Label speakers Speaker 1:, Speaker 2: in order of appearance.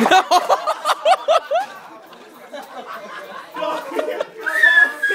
Speaker 1: No!